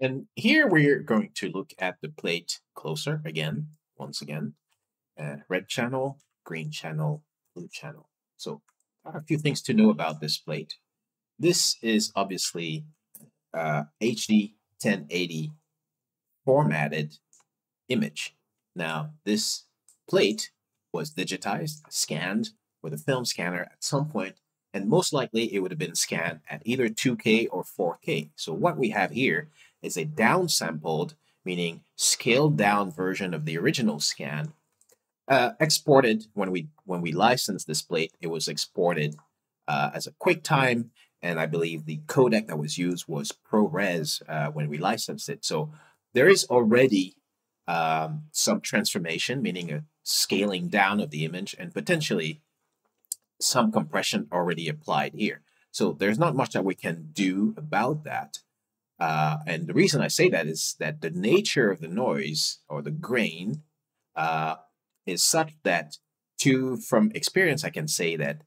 And here we're going to look at the plate closer again, once again. Uh, red channel, green channel, blue channel. So a few things to know about this plate. This is obviously uh, HD 1080 formatted image. Now, this plate was digitized, scanned with a film scanner at some point, and most likely it would have been scanned at either 2K or 4K. So what we have here is a downsampled, meaning scaled down version of the original scan, uh, exported when we when we licensed this plate. It was exported uh, as a QuickTime, and I believe the codec that was used was ProRes uh, when we licensed it. So there is already um, some transformation, meaning a scaling down of the image, and potentially some compression already applied here. So there's not much that we can do about that. Uh, and the reason I say that is that the nature of the noise or the grain uh, is such that to from experience I can say that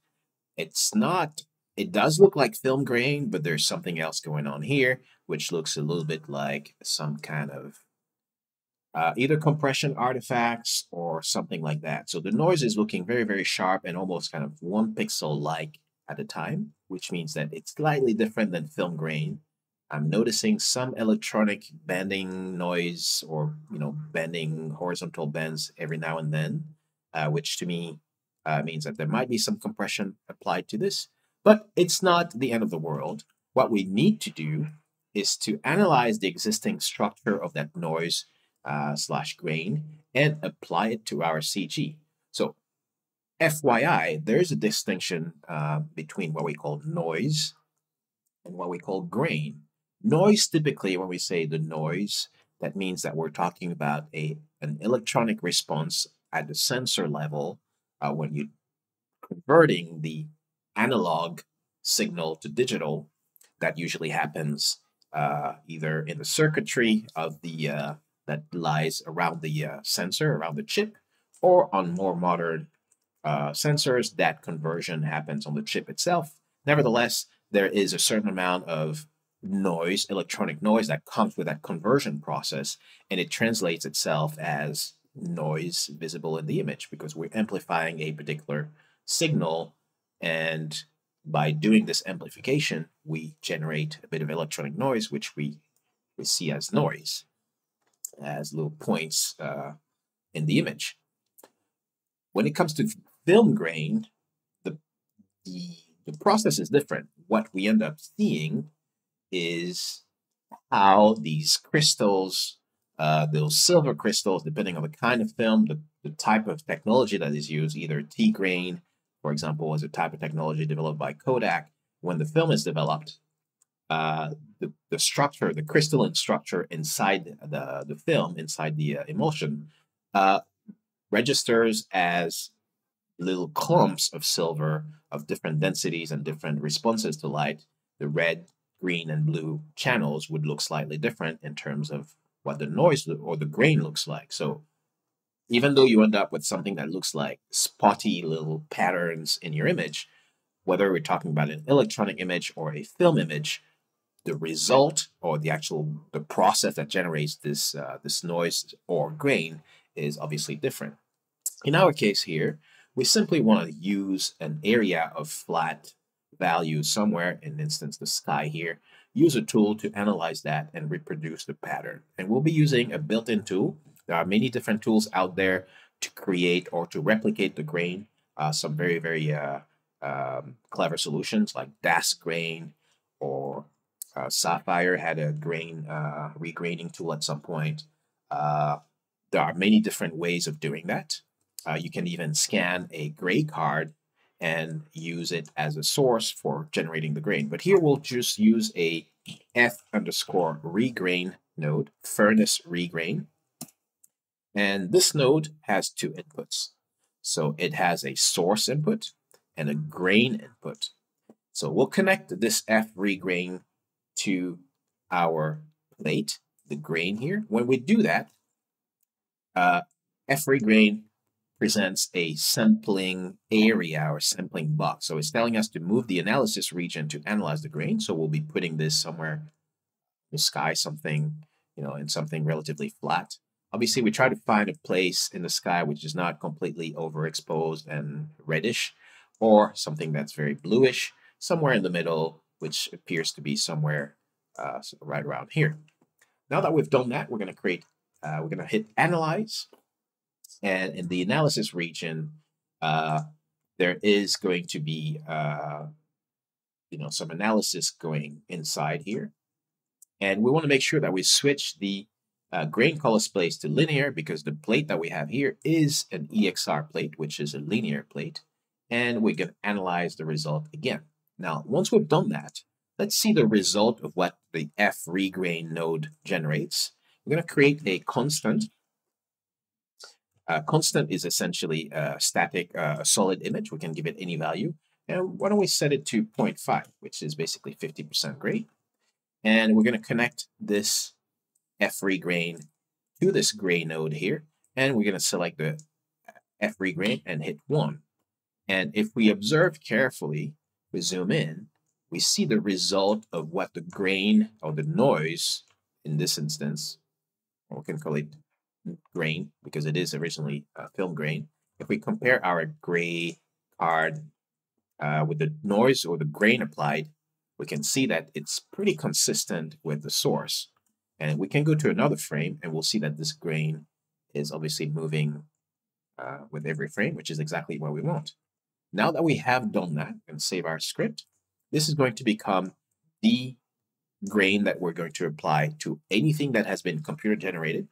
it's not it does look like film grain, but there's something else going on here, which looks a little bit like some kind of uh, either compression artifacts or something like that. So the noise is looking very, very sharp and almost kind of one pixel like at a time, which means that it's slightly different than film grain. I'm noticing some electronic banding noise or, you know, banding horizontal bends every now and then, uh, which to me uh, means that there might be some compression applied to this, but it's not the end of the world. What we need to do is to analyze the existing structure of that noise uh, slash grain and apply it to our CG. So FYI, there is a distinction uh, between what we call noise and what we call grain. Noise, typically, when we say the noise, that means that we're talking about a an electronic response at the sensor level uh, when you're converting the analog signal to digital. That usually happens uh, either in the circuitry of the uh, that lies around the uh, sensor, around the chip, or on more modern uh, sensors, that conversion happens on the chip itself. Nevertheless, there is a certain amount of noise, electronic noise that comes with that conversion process, and it translates itself as noise visible in the image because we're amplifying a particular signal. And by doing this amplification, we generate a bit of electronic noise, which we, we see as noise, as little points uh, in the image. When it comes to film grain, the, the, the process is different. What we end up seeing is how these crystals, uh, those silver crystals, depending on the kind of film, the, the type of technology that is used, either T grain, for example, was a type of technology developed by Kodak. When the film is developed, uh, the, the structure, the crystalline structure inside the, the film, inside the uh, emulsion, uh, registers as little clumps of silver of different densities and different responses to light. The red, green and blue channels would look slightly different in terms of what the noise or the grain looks like. So even though you end up with something that looks like spotty little patterns in your image, whether we're talking about an electronic image or a film image, the result or the actual the process that generates this uh, this noise or grain is obviously different. In our case here, we simply want to use an area of flat value somewhere, in instance the sky here, use a tool to analyze that and reproduce the pattern. And we'll be using a built-in tool. There are many different tools out there to create or to replicate the grain. Uh, some very, very uh, um, clever solutions like DasGrain or uh, Sapphire had a grain uh, regraining tool at some point. Uh, there are many different ways of doing that. Uh, you can even scan a gray card and use it as a source for generating the grain. But here we'll just use a f underscore regrain node, furnace regrain. And this node has two inputs. So it has a source input and a grain input. So we'll connect this f regrain to our plate, the grain here. When we do that, uh, f regrain presents a sampling area or sampling box. So it's telling us to move the analysis region to analyze the grain. So we'll be putting this somewhere in the sky something, you know, in something relatively flat. Obviously, we try to find a place in the sky which is not completely overexposed and reddish, or something that's very bluish, somewhere in the middle, which appears to be somewhere uh, right around here. Now that we've done that, we're going to create, uh, we're going to hit Analyze. And in the analysis region, uh, there is going to be, uh, you know, some analysis going inside here. And we want to make sure that we switch the uh, grain color space to linear because the plate that we have here is an EXR plate, which is a linear plate. And we can analyze the result again. Now, once we've done that, let's see the result of what the F regrain node generates. We're going to create a constant. A constant is essentially a static, uh, solid image. We can give it any value. And why don't we set it to 0.5, which is basically 50% gray. And we're going to connect this F regrain to this gray node here. And we're going to select the F regrain and hit 1. And if we observe carefully, we zoom in, we see the result of what the grain or the noise in this instance, we can call it grain because it is originally a film grain. If we compare our gray card uh, with the noise or the grain applied, we can see that it's pretty consistent with the source. And we can go to another frame and we'll see that this grain is obviously moving uh, with every frame, which is exactly what we want. Now that we have done that and save our script, this is going to become the grain that we're going to apply to anything that has been computer generated,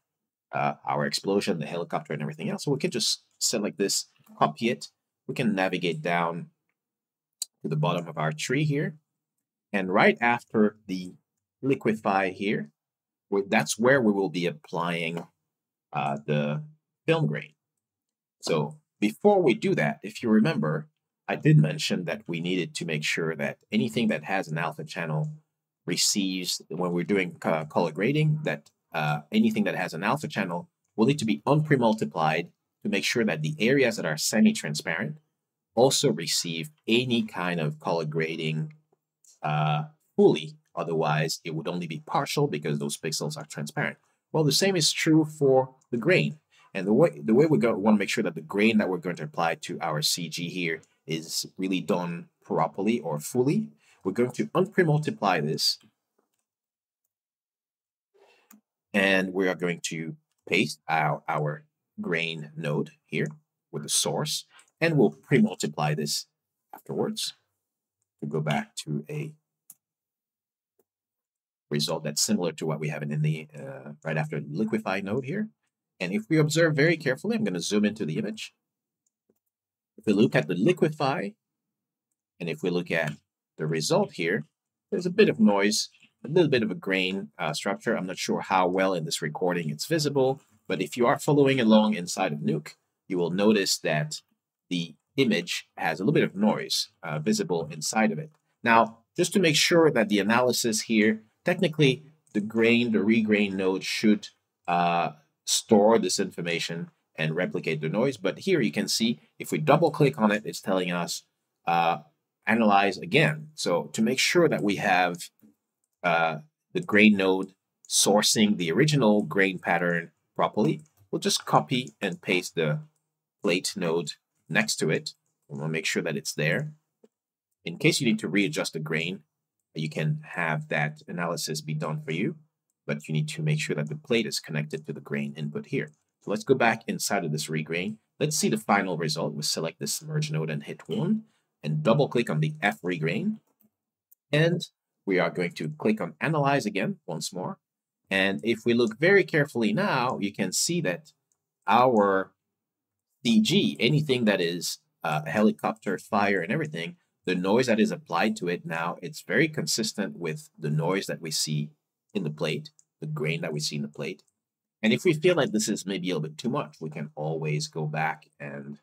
uh, our explosion, the helicopter, and everything else. So we can just select this, copy it. We can navigate down to the bottom of our tree here. And right after the liquify here, that's where we will be applying uh, the film grain. So before we do that, if you remember, I did mention that we needed to make sure that anything that has an alpha channel receives, when we're doing uh, color grading, that uh, anything that has an alpha channel will need to be unpremultiplied to make sure that the areas that are semi-transparent also receive any kind of color grading uh, fully Otherwise, it would only be partial because those pixels are transparent. Well, the same is true for the grain. And the way, the way we want to make sure that the grain that we're going to apply to our CG here is really done properly or fully, we're going to unpremultiply this. And we are going to paste our, our grain node here with the source. And we'll pre-multiply this afterwards to go back to a result that's similar to what we have in the uh, right after liquify node here. And if we observe very carefully, I'm going to zoom into the image. If we look at the liquify, and if we look at the result here, there's a bit of noise, a little bit of a grain uh, structure. I'm not sure how well in this recording it's visible, but if you are following along inside of Nuke, you will notice that the image has a little bit of noise uh, visible inside of it. Now, just to make sure that the analysis here technically the grain, the regrain node should uh, store this information and replicate the noise. But here you can see if we double click on it, it's telling us uh, analyze again. So to make sure that we have uh, the grain node sourcing the original grain pattern properly, we'll just copy and paste the plate node next to it. And we'll make sure that it's there. In case you need to readjust the grain, you can have that analysis be done for you, but you need to make sure that the plate is connected to the grain input here. So let's go back inside of this regrain. Let's see the final result. We select this merge node and hit one and double click on the F regrain. And we are going to click on analyze again once more. And if we look very carefully now, you can see that our CG, anything that is uh, helicopter, fire, and everything, the noise that is applied to it now, it's very consistent with the noise that we see in the plate, the grain that we see in the plate. And if we feel like this is maybe a little bit too much, we can always go back and,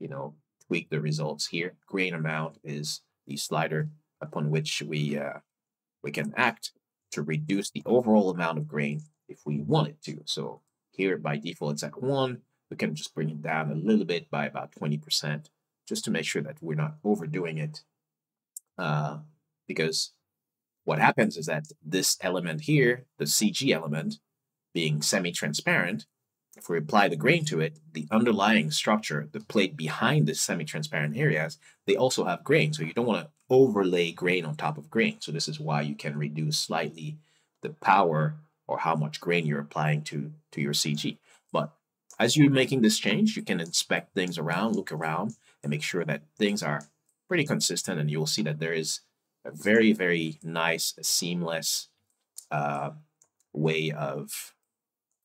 you know, tweak the results here. Grain amount is the slider upon which we uh, we can act to reduce the overall amount of grain if we wanted to. So here by default it's at one. We can just bring it down a little bit by about 20% just to make sure that we're not overdoing it. Uh, because what happens is that this element here, the CG element, being semi-transparent, if we apply the grain to it, the underlying structure, the plate behind the semi-transparent areas, they also have grain. So you don't want to overlay grain on top of grain. So this is why you can reduce slightly the power or how much grain you're applying to, to your CG. But as you're making this change, you can inspect things around, look around, and make sure that things are pretty consistent. And you'll see that there is a very, very nice, seamless uh, way of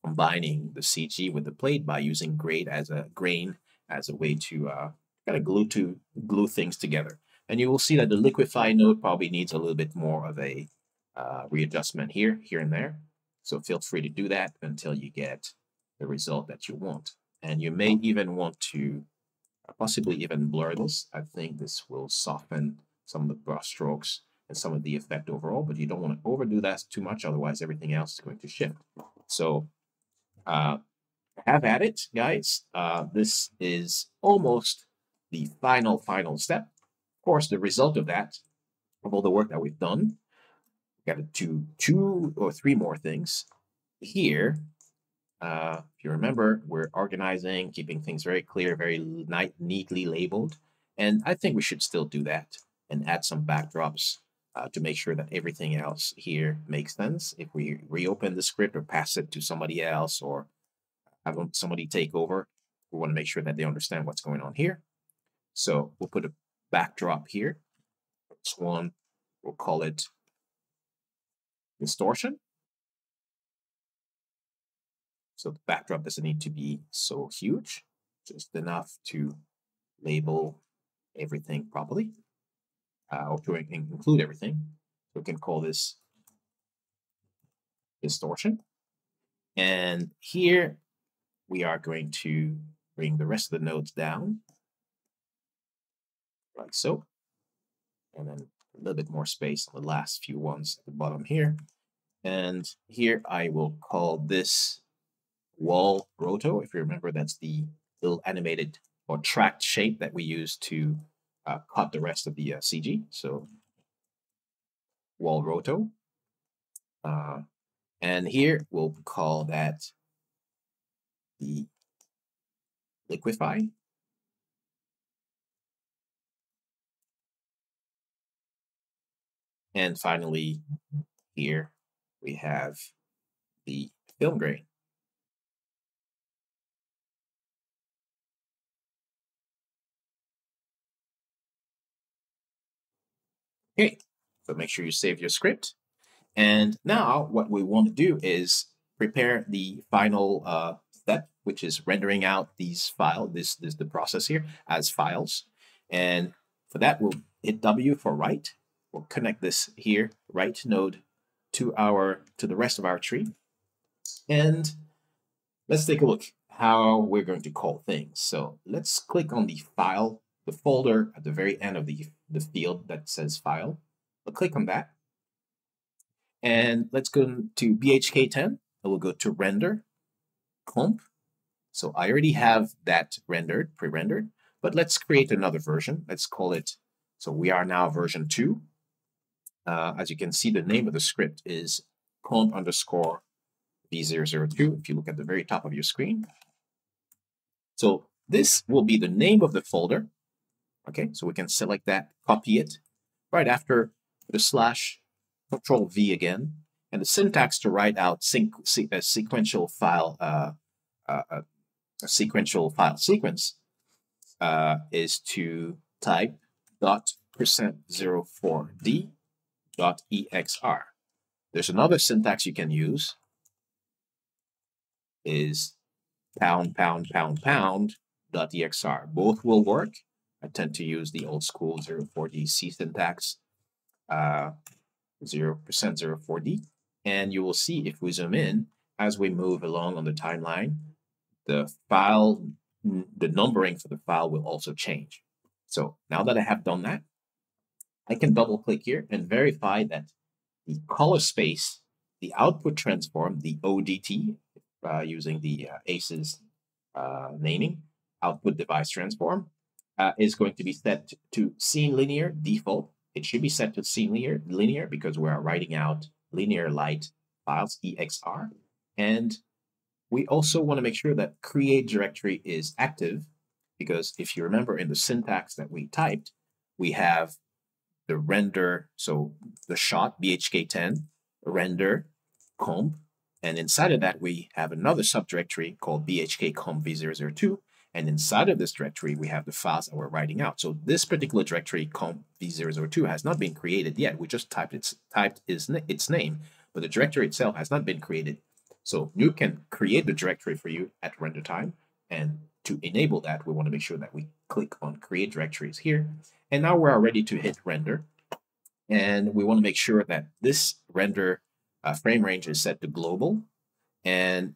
combining the CG with the plate by using grade as a grain as a way to uh, kind of glue to glue things together. And you will see that the liquify node probably needs a little bit more of a uh, readjustment here, here and there. So feel free to do that until you get the result that you want. And you may even want to possibly even blur this. I think this will soften some of the brush strokes and some of the effect overall, but you don't want to overdo that too much, otherwise everything else is going to shift. So uh, have at it, guys. Uh, this is almost the final, final step. Of course, the result of that, of all the work that we've done, we got to do two or three more things. Here, uh, if you remember, we're organizing, keeping things very clear, very neatly labeled. And I think we should still do that and add some backdrops uh, to make sure that everything else here makes sense. If we reopen the script or pass it to somebody else or have somebody take over, we want to make sure that they understand what's going on here. So we'll put a backdrop here. This one, we'll call it distortion. So the backdrop doesn't need to be so huge, just enough to label everything properly uh, or to include everything. We can call this distortion. And here we are going to bring the rest of the nodes down like so. And then a little bit more space on the last few ones at the bottom here. And here I will call this wall roto. If you remember, that's the little animated or tracked shape that we use to uh, cut the rest of the uh, CG. So wall roto. Uh, and here we'll call that the liquify. And finally, here we have the film grain. Okay, so make sure you save your script. And now what we want to do is prepare the final uh, step, which is rendering out these files, this, this the process here, as files. And for that, we'll hit W for write. We'll connect this here, write node, to our to the rest of our tree. And let's take a look how we're going to call things. So let's click on the file, the folder at the very end of the the field that says file. We'll click on that. And let's go to BHK10 and we'll go to render, comp. So I already have that rendered, pre-rendered, but let's create another version. Let's call it, so we are now version two. Uh, as you can see, the name of the script is comp underscore v002 if you look at the very top of your screen. So this will be the name of the folder Okay, so we can select that, copy it. Right after the slash, control V again, and the syntax to write out a sequential file, uh, uh, uh, a sequential file sequence uh, is to type dot percent zero four D dot EXR. There's another syntax you can use is pound, pound, pound, pound dot EXR. Both will work. I tend to use the old school 04D C syntax, uh, 0% 04D. And you will see if we zoom in, as we move along on the timeline, the file, the numbering for the file will also change. So now that I have done that, I can double click here and verify that the color space, the output transform, the ODT, uh, using the uh, ACES uh, naming, output device transform, uh, is going to be set to scene linear default. It should be set to scene linear, linear because we are writing out linear light files, EXR. And we also want to make sure that create directory is active because if you remember in the syntax that we typed, we have the render, so the shot bhk10, render, comp, and inside of that, we have another subdirectory called bhk comp v002. And inside of this directory, we have the files that we're writing out. So this particular directory, comp v002, has not been created yet. We just typed its, typed its, its name, but the directory itself has not been created. So Nuke can create the directory for you at render time. And to enable that, we want to make sure that we click on create directories here. And now we're ready to hit render. And we want to make sure that this render uh, frame range is set to global. And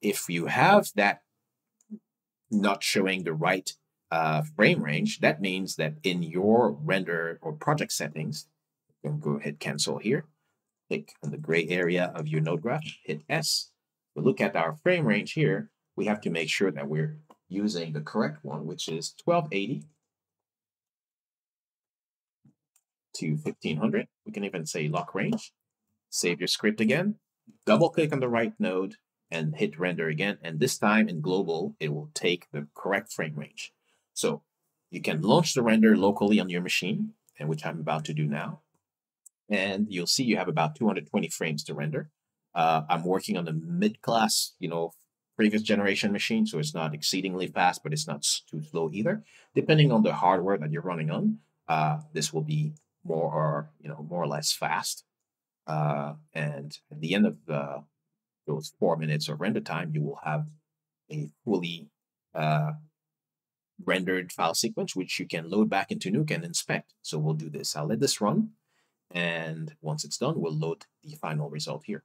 if you have that not showing the write uh, frame range, that means that in your render or project settings, you can go hit cancel here, click on the gray area of your node graph, hit S. We look at our frame range here, we have to make sure that we're using the correct one, which is 1280 to 1500. We can even say lock range. Save your script again, double click on the right node and hit render again. And this time in global, it will take the correct frame range. So you can launch the render locally on your machine, and which I'm about to do now. And you'll see you have about 220 frames to render. Uh, I'm working on the mid-class, you know, previous generation machine, so it's not exceedingly fast, but it's not too slow either. Depending on the hardware that you're running on, uh, this will be more or you know more or less fast. Uh, and at the end of the, those four minutes of render time, you will have a fully uh, rendered file sequence, which you can load back into Nuke and inspect. So we'll do this. I'll let this run. And once it's done, we'll load the final result here.